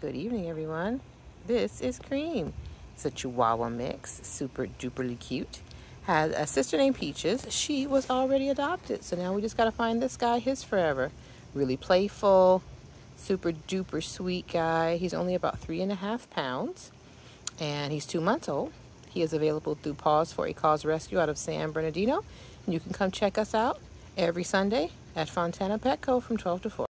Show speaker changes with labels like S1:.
S1: Good evening, everyone. This is Cream. It's a Chihuahua mix, super duperly cute. Has a sister named Peaches. She was already adopted, so now we just gotta find this guy his forever. Really playful, super duper sweet guy. He's only about three and a half pounds, and he's two months old. He is available through Paws for a Cause Rescue out of San Bernardino. And you can come check us out every Sunday at Fontana Petco from 12 to 4.